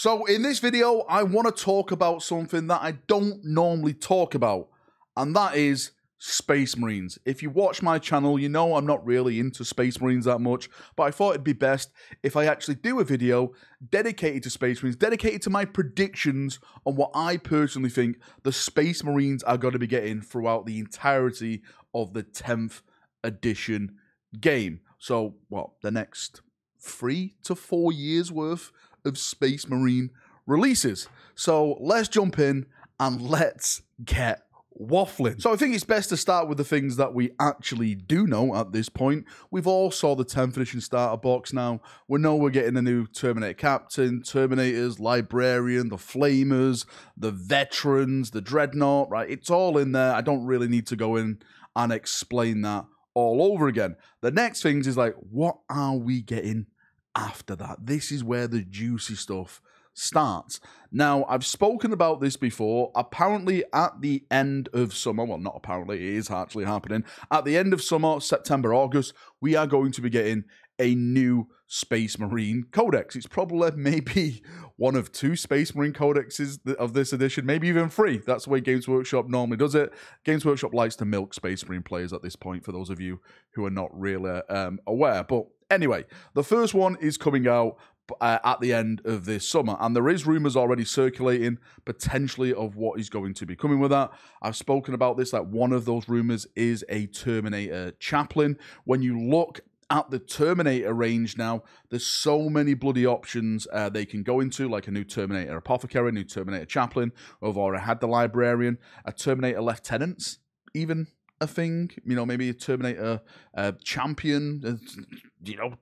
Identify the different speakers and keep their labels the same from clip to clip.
Speaker 1: So in this video, I want to talk about something that I don't normally talk about, and that is Space Marines. If you watch my channel, you know I'm not really into Space Marines that much, but I thought it'd be best if I actually do a video dedicated to Space Marines, dedicated to my predictions on what I personally think the Space Marines are going to be getting throughout the entirety of the 10th edition game. So, well, the next three to four years worth of Space Marine releases. So let's jump in and let's get waffling. So I think it's best to start with the things that we actually do know at this point. We've all saw the 10th edition starter box now. We know we're getting a new Terminator Captain, Terminators, Librarian, the Flamers, the Veterans, the Dreadnought, right? It's all in there. I don't really need to go in and explain that all over again. The next things is like, what are we getting after that? This is where the juicy stuff starts. Now, I've spoken about this before. Apparently, at the end of summer, well, not apparently, it is actually happening. At the end of summer, September, August, we are going to be getting a new Space Marine Codex. It's probably maybe one of two Space Marine codexes of this edition, maybe even three. That's the way Games Workshop normally does it. Games Workshop likes to milk Space Marine players at this point, for those of you who are not really um, aware. But anyway, the first one is coming out uh, at the end of this summer. And there is rumors already circulating potentially of what is going to be coming with that. I've spoken about this, that one of those rumors is a Terminator chaplain. When you look at the Terminator range now, there's so many bloody options uh, they can go into, like a new Terminator Apothecary, a new Terminator Chaplain. We've already had the Librarian, a Terminator Lieutenants, even a thing. You know, maybe a Terminator uh, Champion, uh, you know,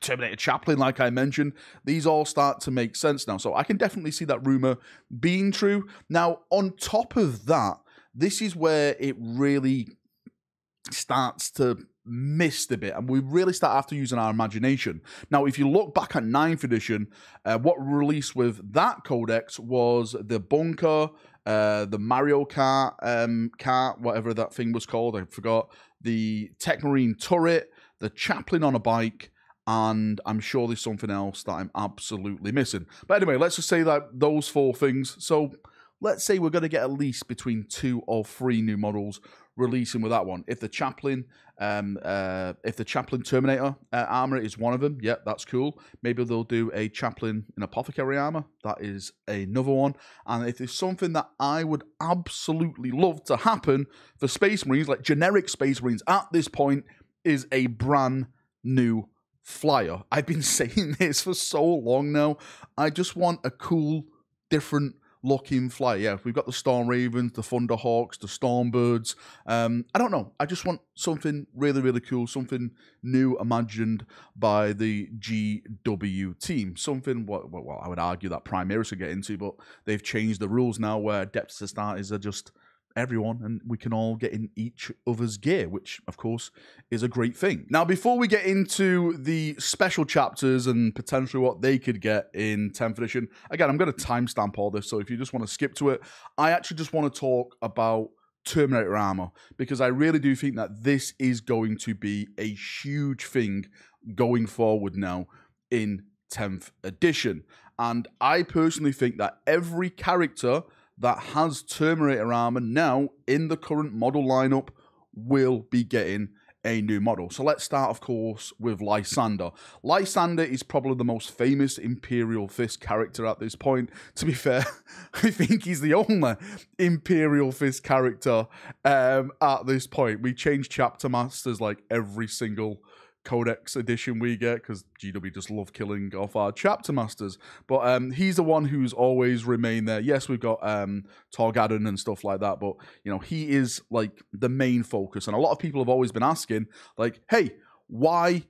Speaker 1: Terminator Chaplain, like I mentioned. These all start to make sense now. So I can definitely see that rumor being true. Now, on top of that, this is where it really starts to missed a bit and we really start after using our imagination now if you look back at 9th edition uh, what released with that codex was the bunker uh, the mario kart um kart whatever that thing was called i forgot the techmarine turret the chaplain on a bike and I'm sure there's something else that I'm absolutely missing. But anyway, let's just say that those four things. So let's say we're going to get at least between two or three new models releasing with that one. If the Chaplain, um, uh, if the Chaplain Terminator uh, armor is one of them, yeah, that's cool. Maybe they'll do a Chaplain in Apothecary armor. That is another one. And if there's something that I would absolutely love to happen for Space Marines, like generic Space Marines at this point, is a brand new flyer. I've been saying this for so long now. I just want a cool, different looking flyer. Yeah, we've got the Storm Ravens, the Thunderhawks, the Stormbirds. Um, I don't know. I just want something really, really cool, something new imagined by the GW team. Something, well, well, I would argue that Primaris could get into, but they've changed the rules now where Adeptus Astartes are just everyone and we can all get in each other's gear, which of course is a great thing. Now, before we get into the special chapters and potentially what they could get in 10th edition, again, I'm going to timestamp all this. So if you just want to skip to it, I actually just want to talk about Terminator armor because I really do think that this is going to be a huge thing going forward now in 10th edition. And I personally think that every character that has Terminator armor now in the current model lineup will be getting a new model. So let's start, of course, with Lysander. Lysander is probably the most famous Imperial Fist character at this point. To be fair, I think he's the only Imperial Fist character um, at this point. We change chapter masters like every single codex edition we get because GW just love killing off our chapter masters. But um, he's the one who's always remained there. Yes, we've got um, Tor Garadon and stuff like that, but you know he is like the main focus. And a lot of people have always been asking, like, "Hey, why?"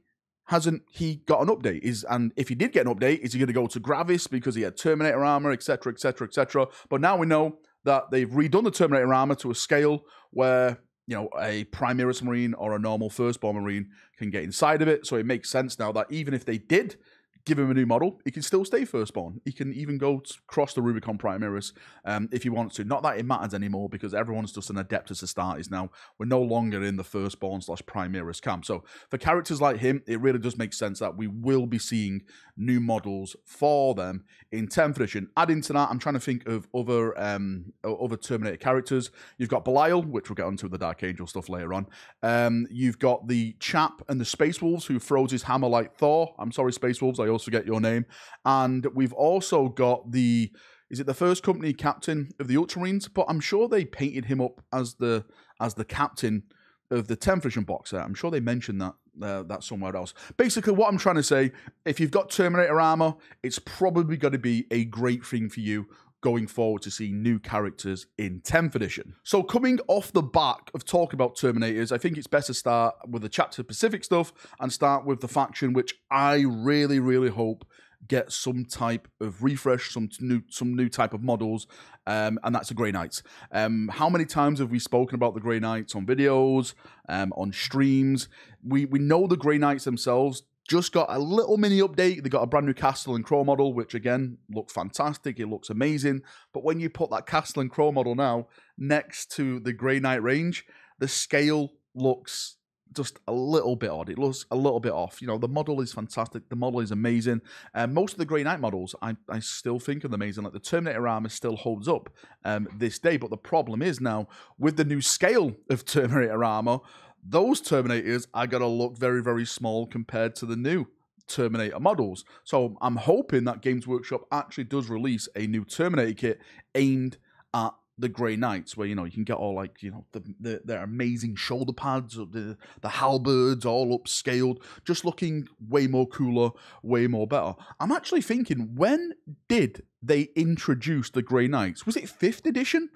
Speaker 1: Hasn't he got an update? Is and if he did get an update, is he going to go to Gravis because he had Terminator armor, etc., etc., etc.? But now we know that they've redone the Terminator armor to a scale where you know, a Primaris Marine or a normal Firstborn Marine can get inside of it. So it makes sense now that even if they did give him a new model, he can still stay firstborn. He can even go cross the Rubicon Primaris um, if he wants to. Not that it matters anymore because everyone's just an Adeptus Astartes now. We're no longer in the firstborn slash Primaris camp. So for characters like him, it really does make sense that we will be seeing new models for them in 10th edition. Adding to that, I'm trying to think of other um, other Terminator characters. You've got Belial, which we'll get onto the Dark Angel stuff later on. Um, you've got the chap and the Space Wolves who throws his hammer like Thor. I'm sorry, Space Wolves, I always forget your name. And we've also got the is it the first company captain of the Ultramarines? But I'm sure they painted him up as the as the captain of the 10th edition box set. I'm sure they mentioned that uh, that somewhere else. Basically, what I'm trying to say, if you've got Terminator armor, it's probably going to be a great thing for you going forward to see new characters in 10th edition. So coming off the back of talking about Terminators, I think it's best to start with the chapter specific stuff and start with the faction, which I really, really hope get some type of refresh, some new some new type of models, um, and that's the Grey Knights. Um, how many times have we spoken about the Grey Knights on videos, um, on streams? We we know the Grey Knights themselves just got a little mini update. They got a brand new Castellan Crowe model, which again looks fantastic. It looks amazing. But when you put that Castellan Crowe model now next to the Grey Knight range, the scale looks just a little bit odd. It looks a little bit off. You know, the model is fantastic. The model is amazing. And uh, most of the Grey Knight models, I, I still think are amazing. Like the Terminator armor still holds up um, this day. But the problem is now with the new scale of Terminator armor, those Terminators are going to look very, very small compared to the new Terminator models. So I'm hoping that Games Workshop actually does release a new Terminator kit aimed at the Grey Knights, where you know you can get all like you know the, the their amazing shoulder pads, the the halberds, all upscaled, just looking way more cooler, way more better. I'm actually thinking, when did they introduce the Grey Knights? Was it fifth edition?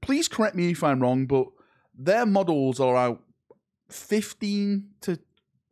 Speaker 1: Please correct me if I'm wrong, but their models are out 15 to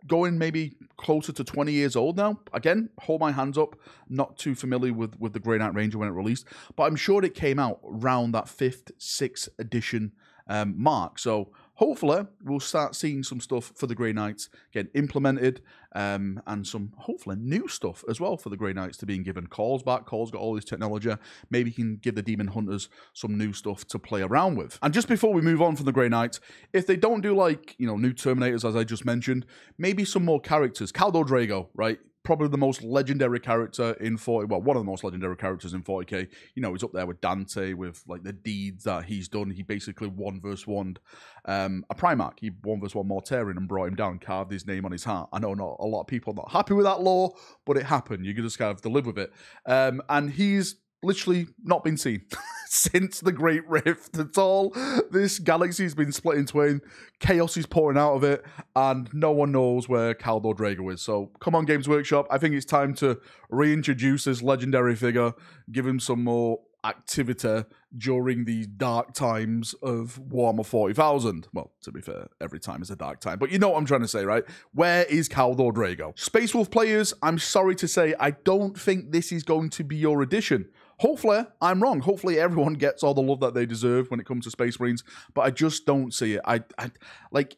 Speaker 1: going maybe closer to 20 years old now. Again, hold my hands up, not too familiar with, with the Grey Knight Ranger when it released, but I'm sure it came out around that fifth, sixth edition um, mark. So hopefully we'll start seeing some stuff for the Grey Knights getting implemented um, and some hopefully new stuff as well for the Grey Knights to being given calls back. Cawl's got all this technology. Maybe he can give the Demon Hunters some new stuff to play around with. And just before we move on from the Grey Knights, if they don't do like, you know, new Terminators as I just mentioned, maybe some more characters. Kaldor Draigo, right? Probably the most legendary character in 40 well one of the most legendary characters in 40k you know he's up there with dante with like the deeds that he's done. He basically one verse one um, a primarch. He one verse one mortarion and brought him down carved his name on his heart. I know not a lot of people are not happy with that law but it happened. You just have to live with it. Um, and he's literally not been seen since the Great Rift at all. This galaxy's been split in twain. Chaos is pouring out of it, and no one knows where Kaldor Draigo is. So come on, Games Workshop. I think it's time to reintroduce this legendary figure, give him some more activity during the dark times of Warhammer 40,000. Well, to be fair, every time is a dark time, but you know what I'm trying to say, right? Where is Kaldor Draigo? Space Wolf players, I'm sorry to say, I don't think this is going to be your edition. Hopefully, I'm wrong. Hopefully, everyone gets all the love that they deserve when it comes to Space Marines, but I just don't see it. I, I like.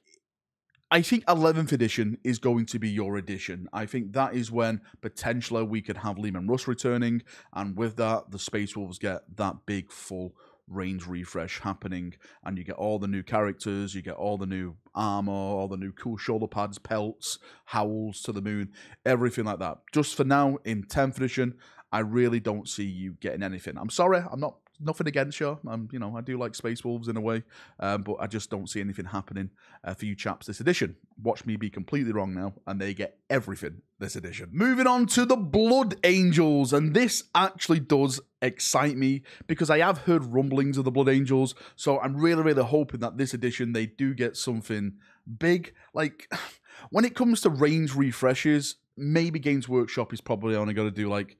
Speaker 1: I think 11th edition is going to be your edition. I think that is when potentially we could have Leman Russ returning, and with that, the Space Wolves get that big full range refresh happening, and you get all the new characters, you get all the new armor, all the new cool shoulder pads, pelts, howls to the moon, everything like that. Just for now, in 10th edition, I really don't see you getting anything. I'm sorry, I'm not nothing against you. I'm, you know, I do like Space Wolves in a way, um, but I just don't see anything happening uh, for you chaps this edition. Watch me be completely wrong now, and they get everything this edition. Moving on to the Blood Angels, and this actually does excite me because I have heard rumblings of the Blood Angels, so I'm really, really hoping that this edition they do get something big. Like when it comes to range refreshes, maybe Games Workshop is probably only going to do like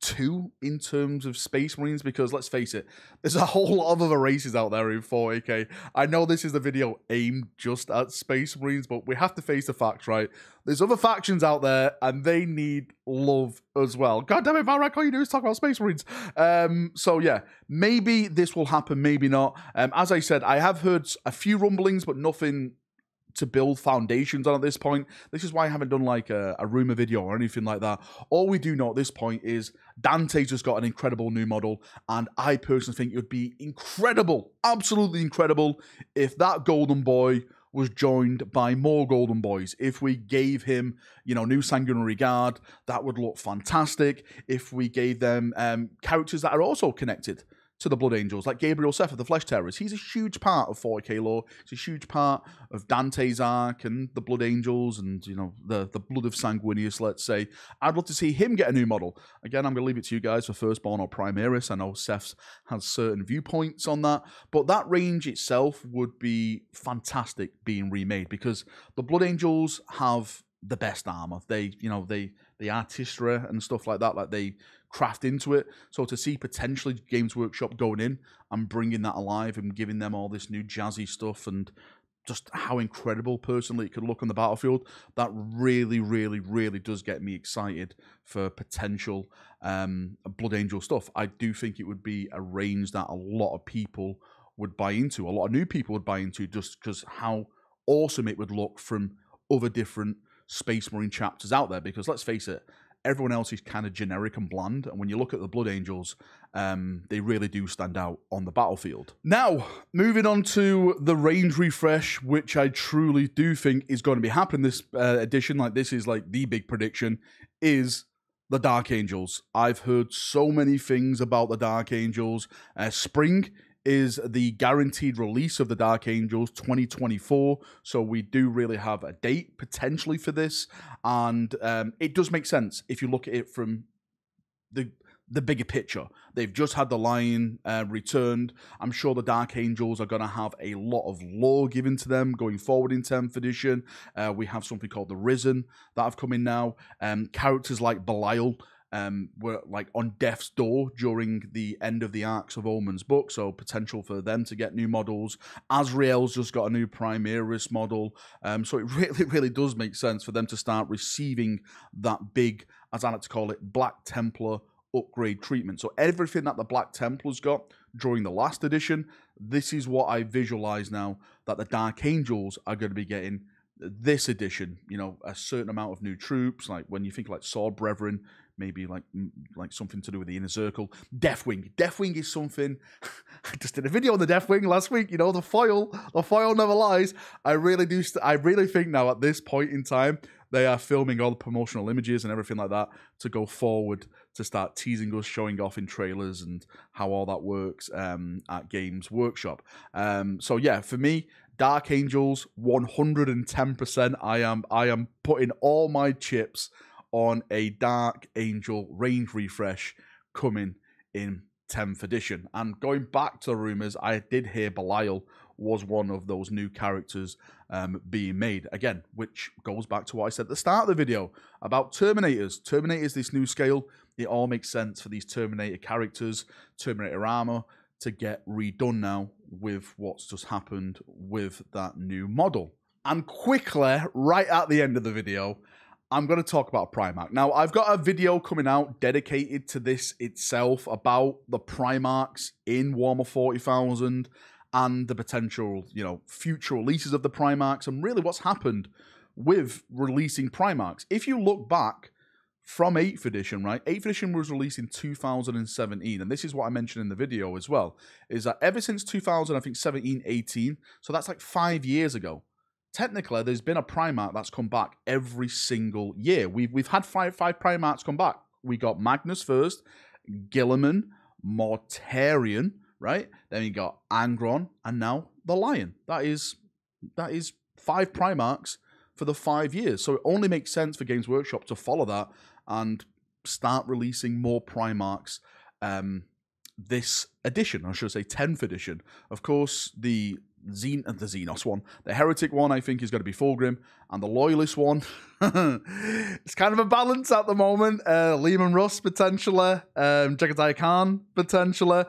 Speaker 1: two in terms of Space Marines because let's face it, there's a whole lot of other races out there in 40k. I know this is the video aimed just at Space Marines, but we have to face the facts, right? There's other factions out there and they need love as well. God damn it, Valrak, all you do is talk about Space Marines. Um, so yeah, maybe this will happen, maybe not. Um, as I said, I have heard a few rumblings, but nothing to build foundations on at this point. This is why I haven't done like a, a rumor video or anything like that. All we do know at this point is Dante's just got an incredible new model, and I personally think it would be incredible, absolutely incredible, if that Golden Boy was joined by more Golden Boys. If we gave him, you know, new sanguinary guard, that would look fantastic. If we gave them um, characters that are also connected to the Blood Angels, like Gabriel Seth of the Flesh Tearers. He's a huge part of 40k lore. It's a huge part of Dante's arc and the Blood Angels and, you know, the, the Blood of Sanguinius, let's say. I'd love to see him get a new model. Again, I'm going to leave it to you guys for Firstborn or Primaris. I know Seth has certain viewpoints on that, but that range itself would be fantastic being remade because the Blood Angels have the best armor. They, you know, they the artistry and stuff like that, like they craft into it. So to see potentially Games Workshop going in and bringing that alive and giving them all this new jazzy stuff and just how incredible personally it could look on the battlefield, that really, really, really does get me excited for potential um, Blood Angel stuff. I do think it would be a range that a lot of people would buy into, a lot of new people would buy into, just because how awesome it would look from other different Space Marine chapters out there. Because let's face it, everyone else is kind of generic and bland. And when you look at the Blood Angels, um, they really do stand out on the battlefield. Now, moving on to the range refresh, which I truly do think is going to be happening this uh, edition. Like this is like the big prediction is the Dark Angels. I've heard so many things about the Dark Angels. Uh, spring is the guaranteed release of the Dark Angels 2024. So we do really have a date potentially for this, and um, it does make sense if you look at it from the the bigger picture. They've just had the Lion uh, returned. I'm sure the Dark Angels are going to have a lot of lore given to them going forward in 10th edition. Uh, we have something called the Risen that have come in now. Um, characters like Belial um, were like on death's door during the end of the Arks of Omen's book, so potential for them to get new models. Azrael's just got a new Primaris model, um, so it really, really does make sense for them to start receiving that big, as I like to call it, Black Templar upgrade treatment. So everything that the Black Templars got during the last edition, this is what I visualize now that the Dark Angels are going to be getting this edition, you know, a certain amount of new troops. Like when you think like Sword Brethren, maybe like like something to do with the inner circle. Deathwing. Deathwing is something. I just did a video on the Deathwing last week. You know, the foil. The foil never lies. I really do. I really think now at this point in time they are filming all the promotional images and everything like that to go forward to start teasing us, showing off in trailers and how all that works um, at Games Workshop. Um, so yeah, for me, Dark Angels, one hundred and ten percent. I am I am putting all my chips on a Dark Angel range refresh coming in 10th edition. And going back to the rumours, I did hear Belial was one of those new characters um, being made. Again, which goes back to what I said at the start of the video about Terminators. Terminators, this new scale, it all makes sense for these Terminator characters, Terminator armor, to get redone now with what's just happened with that new model. And quickly, right at the end of the video, I'm going to talk about Primarch. Now, I've got a video coming out dedicated to this itself about the Primarchs in Warhammer 40,000 and the potential, you know, future releases of the Primarchs and really what's happened with releasing Primarchs. If you look back from 8th edition, right? 8th edition was released in 2017, and this is what I mentioned in the video as well, is that ever since 2000, I think 17, 18, so that's like five years ago, technically there's been a Primarch that's come back every single year. We've we've had five five Primarchs come back. We got Magnus first, Guilliman, Mortarion, right? Then we got Angron, and now the Lion. That is that is five Primarchs for the five years. So it only makes sense for Games Workshop to follow that and start releasing more Primarchs um, this edition, I should say 10th edition. Of course, the Zen- uh, the Xenos one. The Heretic one, I think, is going to be Fulgrim, and the Loyalist one, it's kind of a balance at the moment. Uh, Leman Russ potentially, um, Jaghatai Khan potentially.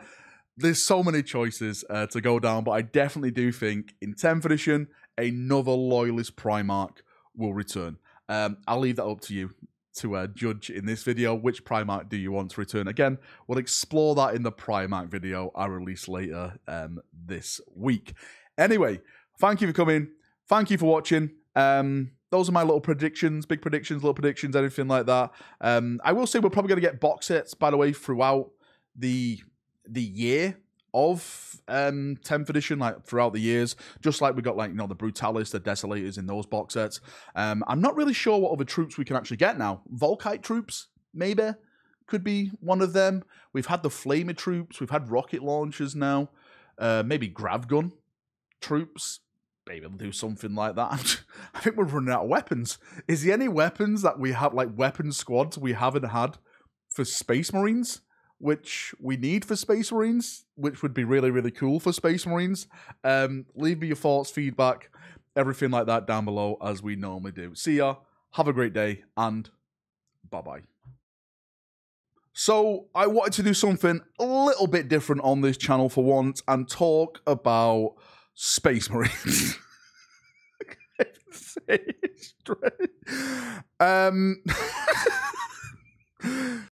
Speaker 1: There's so many choices uh, to go down, but I definitely do think in 10th edition, another Loyalist Primarch will return. Um, I'll leave that up to you to uh, judge in this video. Which Primarch do you want to return? Again, we'll explore that in the Primarch video I release later um, this week. Anyway, thank you for coming. thank you for watching. Um, those are my little predictions, big predictions, little predictions, anything like that. Um, I will say we're probably going to get box sets, by the way, throughout the the year of um 10th edition like throughout the years just like we got like you know the brutalis the desolators in those box sets um i'm not really sure what other troops we can actually get now volkite troops maybe could be one of them we've had the flamer troops we've had rocket launchers now uh maybe gravgun troops maybe they'll do something like that i think we're running out of weapons is there any weapons that we have like weapon squads we haven't had for space marines which we need for Space Marines, which would be really, really cool for Space Marines. Um, leave me your thoughts, feedback, everything like that down below as we normally do. See ya, have a great day, and bye bye. So, I wanted to do something a little bit different on this channel for once and talk about Space Marines. um.